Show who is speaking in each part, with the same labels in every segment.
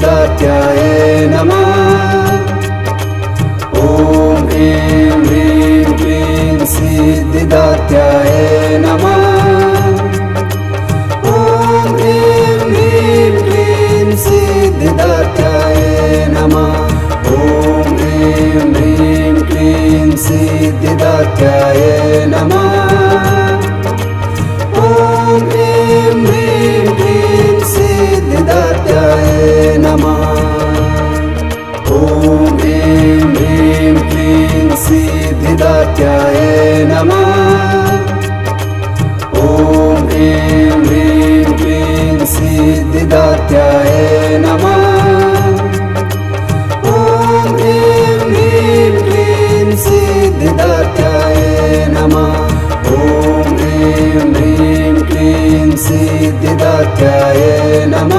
Speaker 1: चे नमः। त्याय नमः। ॐ ह्रीं ह्रीं प्रीं सिद्धदात्याय सिद्धदात्याय नमः। ॐ ह्रीं ह्रीं क्लीं सिद्धिदात्याय नमः।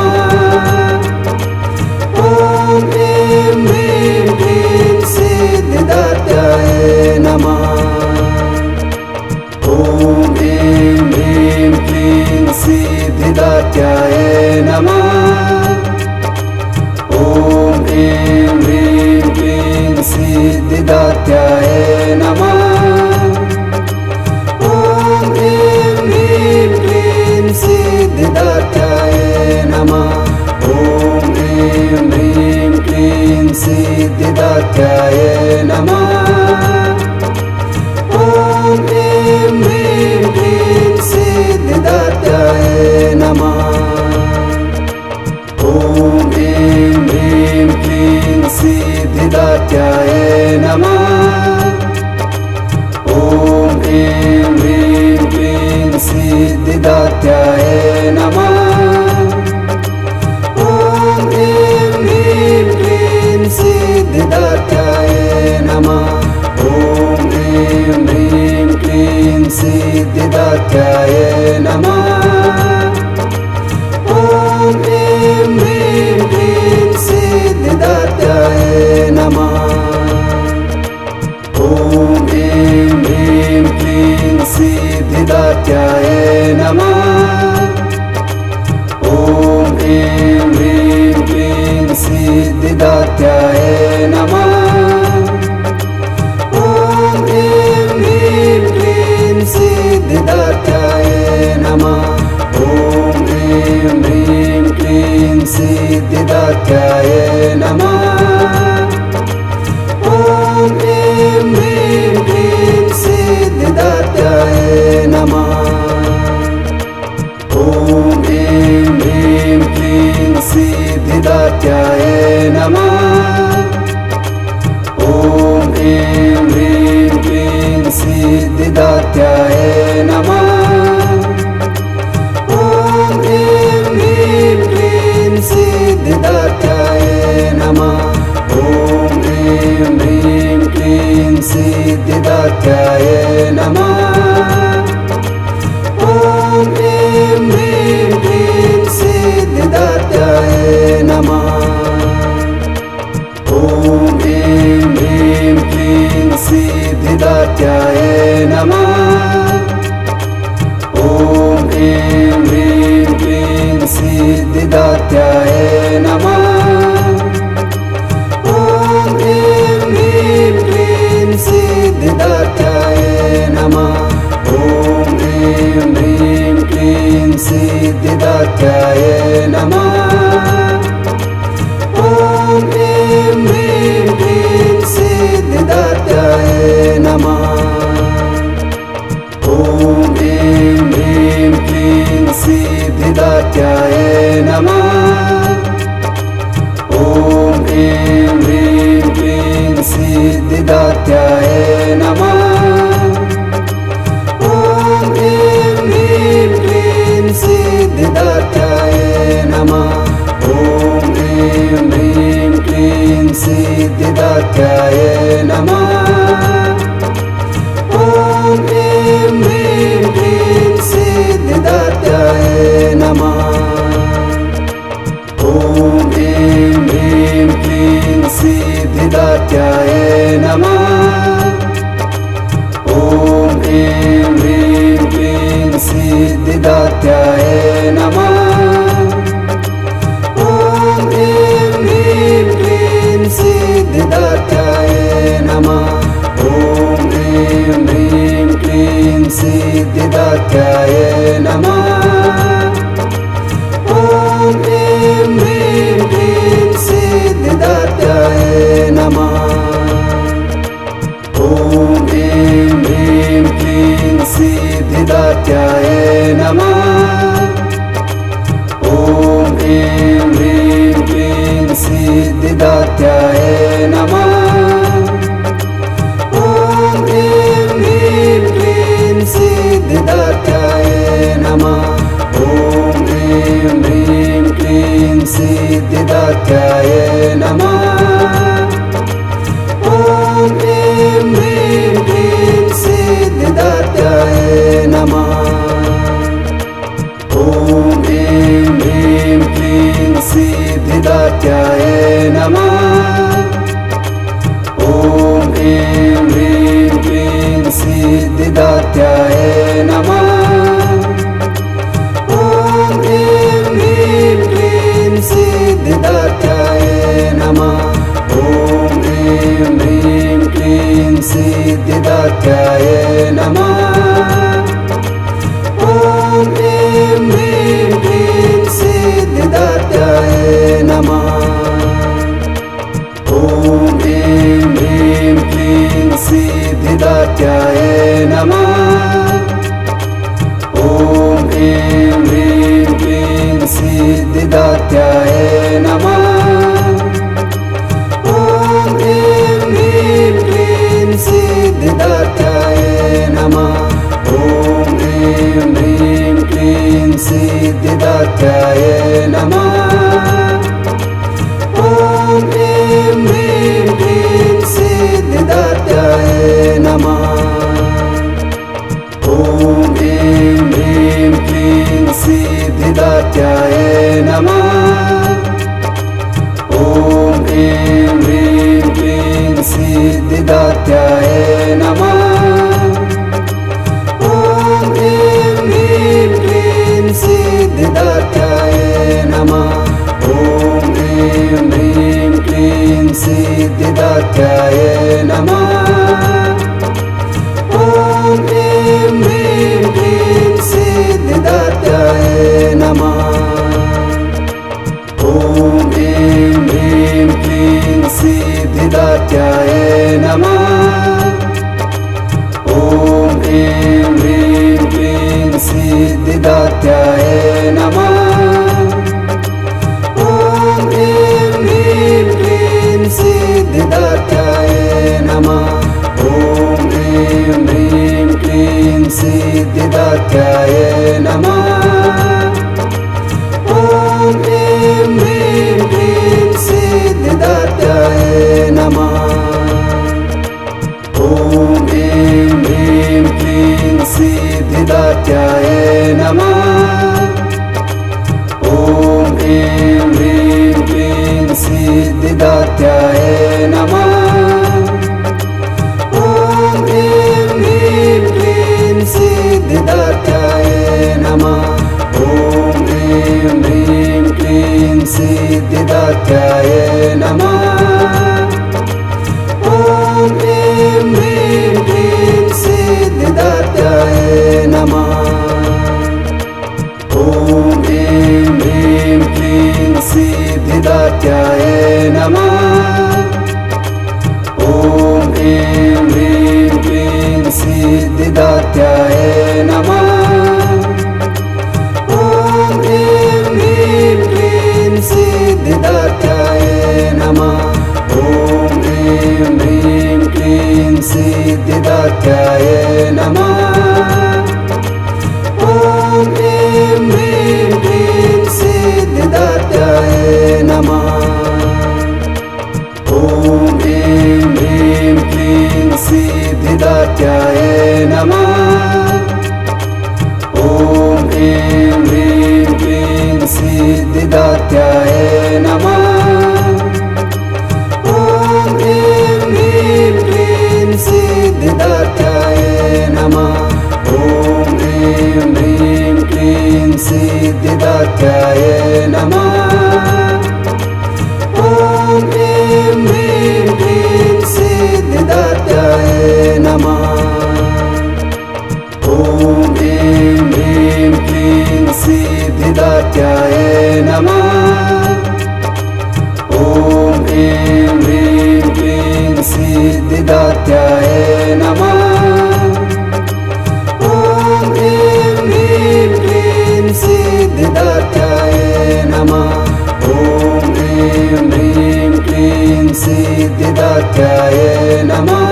Speaker 1: ये नमः। ह्रीं क्लीं सिद्धिदात्याय नमः ॐ ह्रीं ह्रीं क्लीं सिद्धिदात्याय नमः ॐ ऐं ह्रीं क्लीं सिद्धिदात्याय नमः ॐ क्रीं ह्रीं क्लीं सिद्धिदात्याय नमः गोदात्याय नमः ॐ ह्रीं ह्रीं क्लीं सिद्धिदात्याय नमः ॐ ह्रीं ह्रीं क्लीं सिद्धिदात्याय नमः ॐ ह्रीं ह्रीं क्लीं सिद्धिदात्याय ॐ ह्रीं ह्रीं क्लीं सिद्धिदात्याय नमः। सिद्धिदात्याय नमः। दिलचये नमः।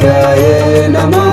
Speaker 1: Namah.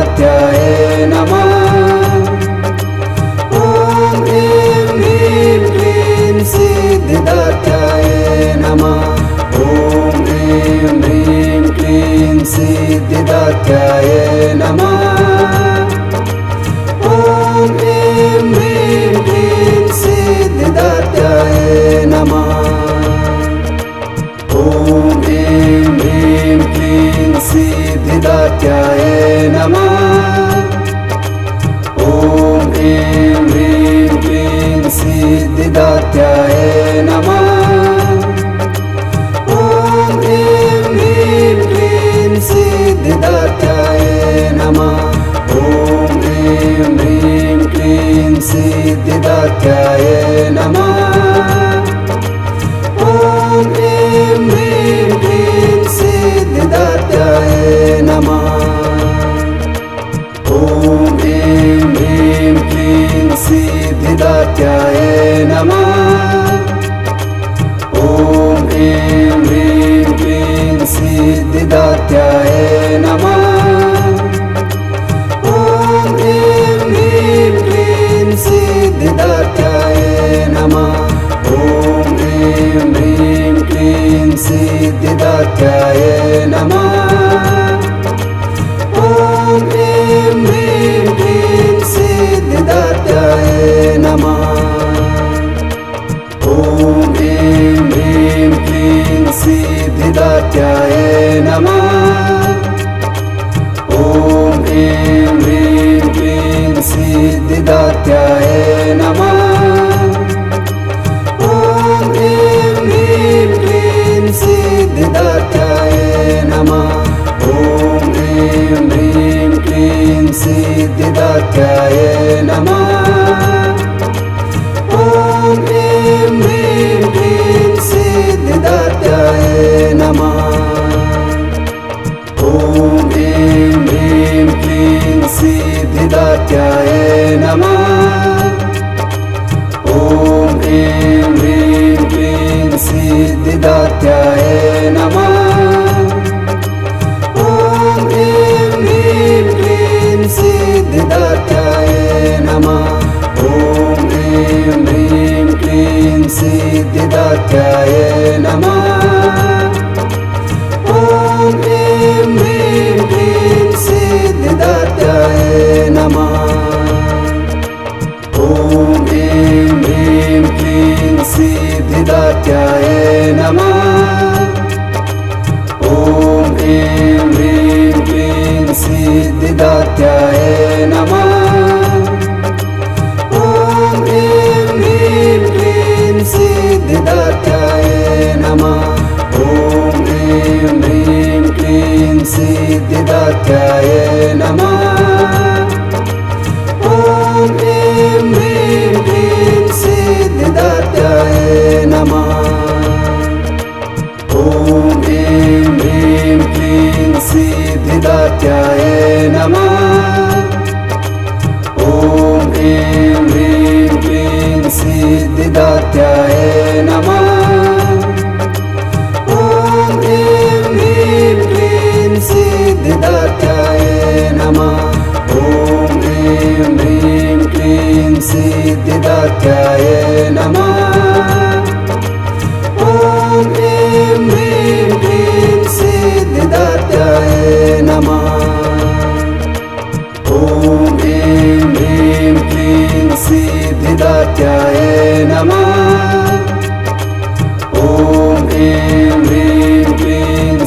Speaker 1: उमाध्याये नमः। ॐ ह्रीं ह्रीं य सिद्धिदाध्याये नमः। ॐ ह्रीं ह्रीं क्लीं सिद्धिदाध्याये नमः। त्याये नमः। ॐ ह्रीं ह्रीं ह्रीं सिद्धिदात्याय नमः। ॐ ह्रीं ह्रीं ह्रीं सिद्धिदात्याय नमः। ये ॐ ह्रीं ह्रीं ह्रीं सिद्धिदात्याय नमः। ॐ ह्रीं ह्रीं ह्रीं सिद्धिदात्याय नमः। Yeah. ॐ ऐं ह्रीं क्लीं सिद्धिदात्याये नमः ॐ ऐं ह्रीं क्लीं दिदात्याय नमः ॐ ऐं ह्रीं क्लीं सिदिदात्याय नमः ॐ ऐं ह्रीं क्लीं सिद्धिदात्याय नमः। ॐ ऐं ह्रीं क्लीं सिद्धिदात्याय नमः। ॐ ऐं ह्रीं क्लीं सिद्धिदात्याय नमः। त्याय नमः। ॐ ह्रीं ह्रीं प्रीं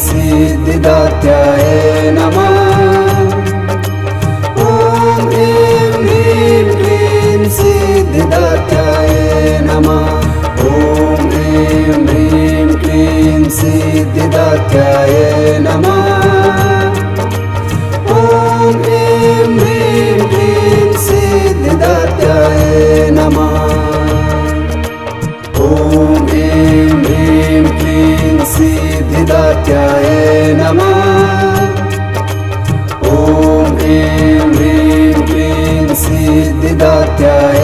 Speaker 1: सिद्धय नमः। ॐ क्रीं ह्रीं क्लीं सिद्धिदात्याय नमः। सिद्धिदात्याय नमः ॐ ह्रीं ह्रीं प्रीं सिद्धिदात्याय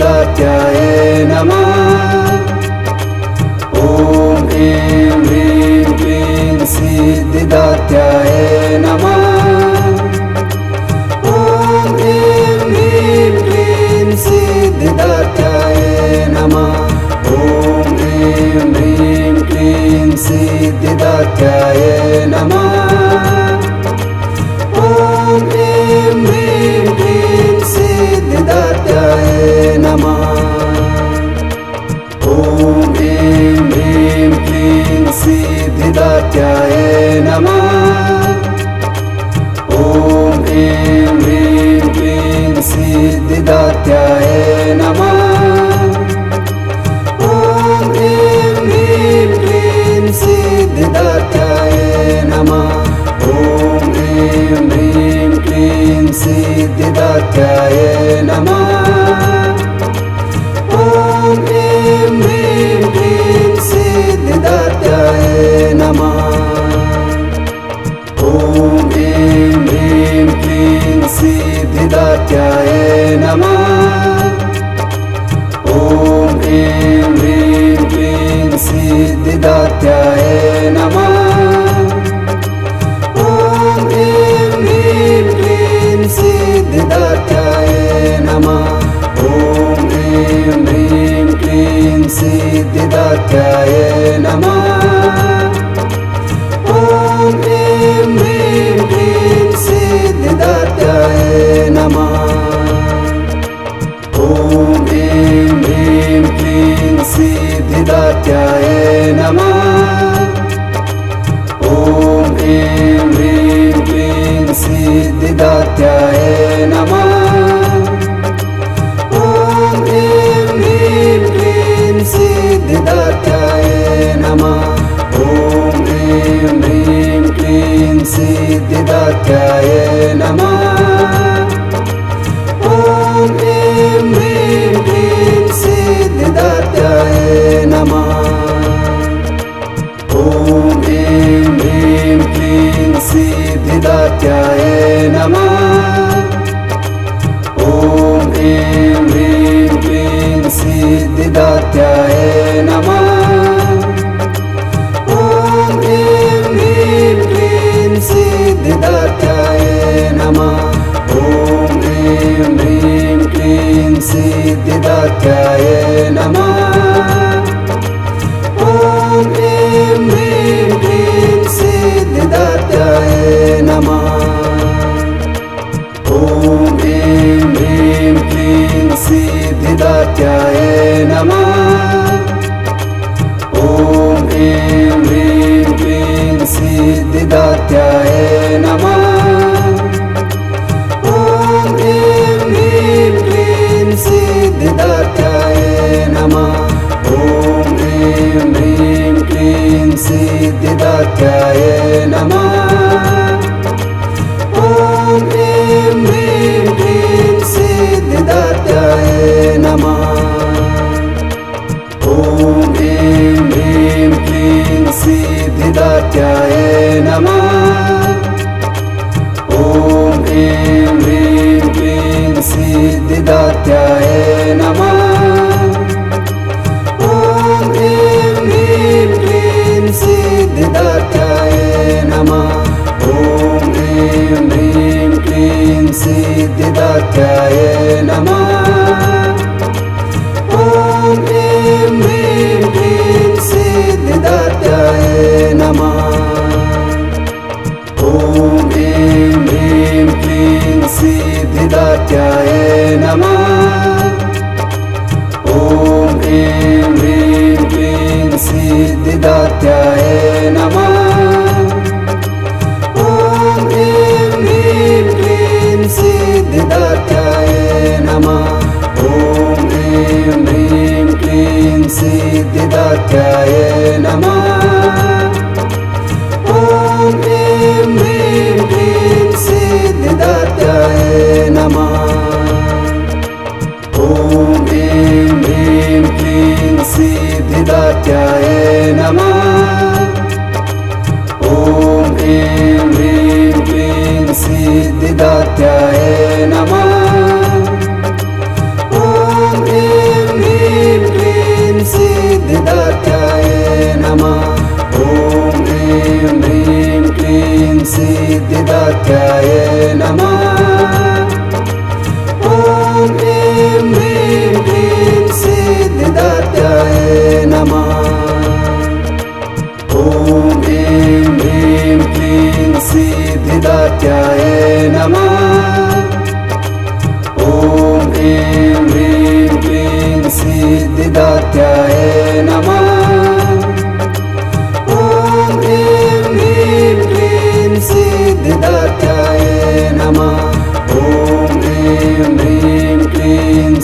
Speaker 1: चाये नमः नमः। ॐ ऐं ह्रीं क्लीं सिद्धिदात्याय नमः। ॐ ऐं ह्रीं क्लीं सिद्धिदात्याय नमः। ॐ ऐं ह्रीं क्लीं सिद्धिदात्याय नमः। ॐ ऐं ह्रीं क्लीं सिद्धिदात्याये नमः ॐ ऐं ह्रीं क्लीं सिद्धिदात्याय नमः ॐ ऐं ह्रीं क्लीं सिद्धिदात्याय नमः yeah.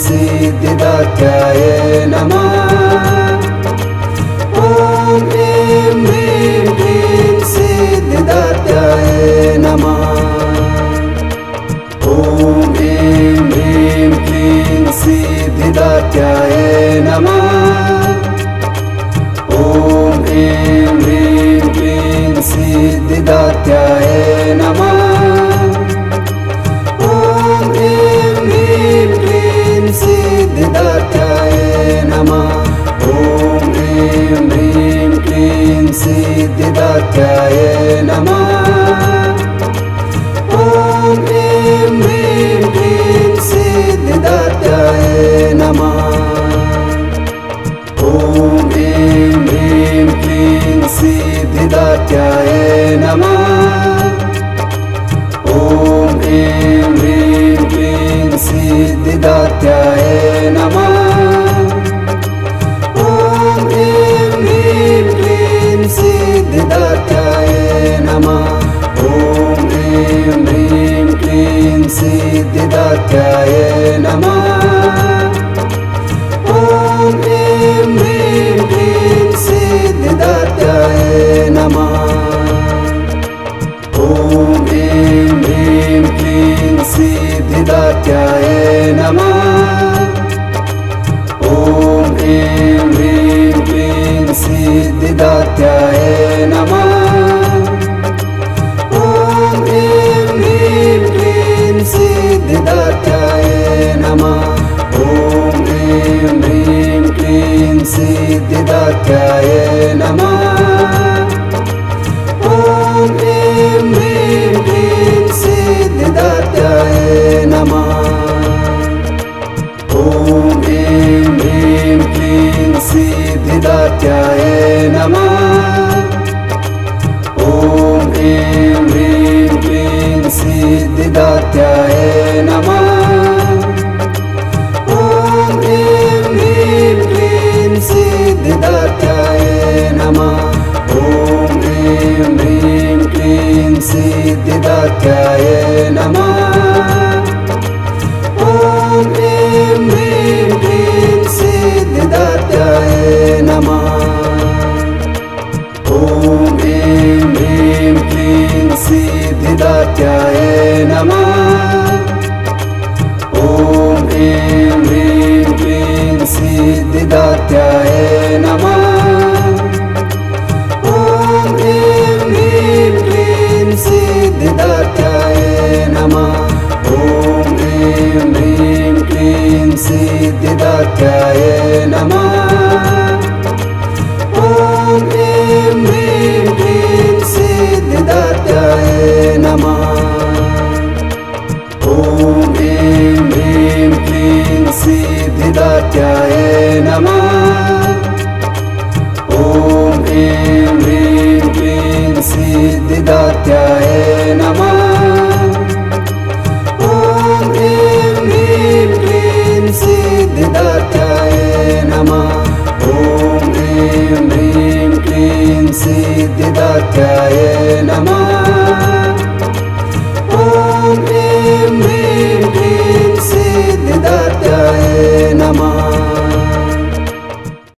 Speaker 1: सिद्धिदात्याय नमः ॐ ह्रीं ह्रीं ह्रीं सिद्धिदात्याय नमः। ॐ ह्रीं ह्रीं ह्रीं सिद्धिदात्याय नमः। ॐ ह्रीं ह्रीं ह्रीं सिद्धिदाध्याये नमः। ॐ ह्रीं ह्रीं ह्रीं सिद्धिदाध्याये नमः। ॐ ह्रीं ह्रीं ह्रीं सिद्धिदात्याय Namah. Yeah.